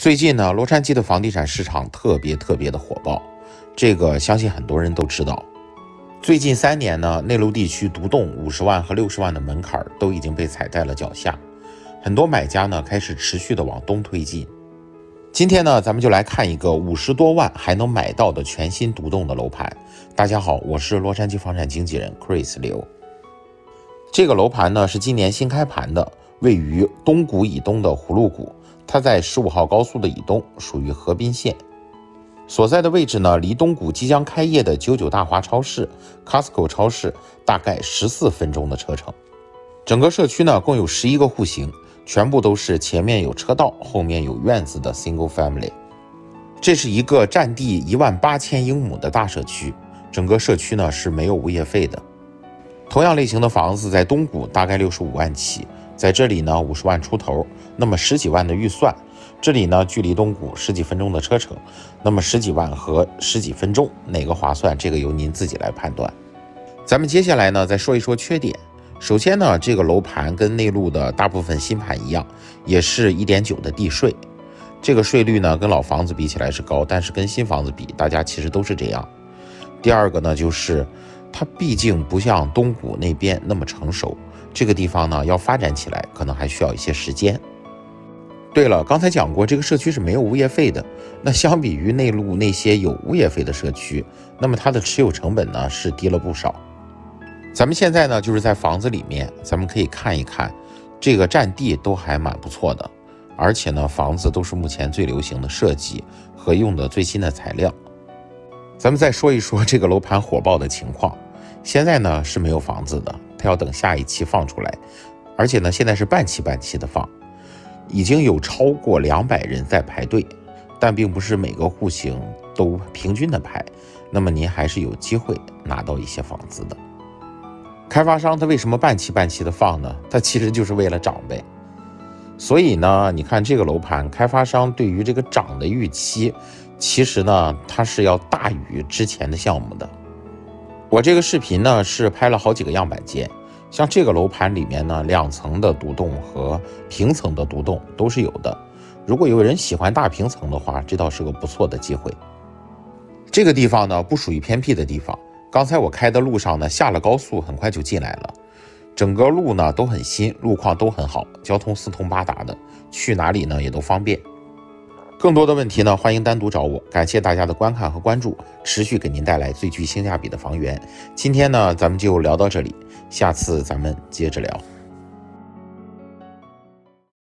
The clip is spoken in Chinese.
最近呢，洛杉矶的房地产市场特别特别的火爆，这个相信很多人都知道。最近三年呢，内陆地区独栋五十万和六十万的门槛都已经被踩在了脚下，很多买家呢开始持续的往东推进。今天呢，咱们就来看一个五十多万还能买到的全新独栋的楼盘。大家好，我是洛杉矶房产经纪人 Chris 刘。这个楼盘呢是今年新开盘的，位于东谷以东的葫芦谷。它在十五号高速的以东，属于河滨县，所在的位置呢，离东谷即将开业的九九大华超市、Costco 超市大概十四分钟的车程。整个社区呢，共有十一个户型，全部都是前面有车道、后面有院子的 single family。这是一个占地一万八千英亩的大社区，整个社区呢是没有物业费的。同样类型的房子在东谷大概六十五万起。在这里呢，五十万出头，那么十几万的预算，这里呢距离东谷十几分钟的车程，那么十几万和十几分钟哪个划算？这个由您自己来判断。咱们接下来呢再说一说缺点。首先呢，这个楼盘跟内陆的大部分新盘一样，也是一点九的地税，这个税率呢跟老房子比起来是高，但是跟新房子比，大家其实都是这样。第二个呢就是。它毕竟不像东谷那边那么成熟，这个地方呢要发展起来，可能还需要一些时间。对了，刚才讲过，这个社区是没有物业费的。那相比于内陆那些有物业费的社区，那么它的持有成本呢是低了不少。咱们现在呢就是在房子里面，咱们可以看一看，这个占地都还蛮不错的，而且呢房子都是目前最流行的设计和用的最新的材料。咱们再说一说这个楼盘火爆的情况。现在呢是没有房子的，他要等下一期放出来，而且呢现在是半期半期的放，已经有超过两百人在排队，但并不是每个户型都平均的排，那么您还是有机会拿到一些房子的。开发商他为什么半期半期的放呢？他其实就是为了涨呗。所以呢，你看这个楼盘，开发商对于这个涨的预期。其实呢，它是要大于之前的项目的。我这个视频呢是拍了好几个样板间，像这个楼盘里面呢，两层的独栋和平层的独栋都是有的。如果有人喜欢大平层的话，这倒是个不错的机会。这个地方呢不属于偏僻的地方，刚才我开的路上呢，下了高速很快就进来了，整个路呢都很新，路况都很好，交通四通八达的，去哪里呢也都方便。更多的问题呢，欢迎单独找我。感谢大家的观看和关注，持续给您带来最具性价比的房源。今天呢，咱们就聊到这里，下次咱们接着聊。